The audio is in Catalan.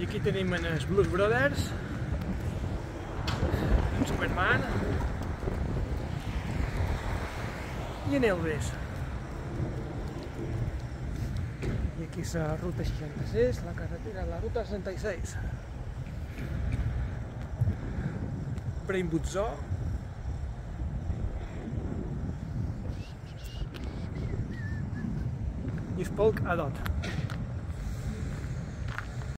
I aquí tenim en els Blues Brothers, en Superman i en Elvis. I aquí és la ruta 66, la carretera, la ruta 66. Brainbutzó, i Spolk Adot.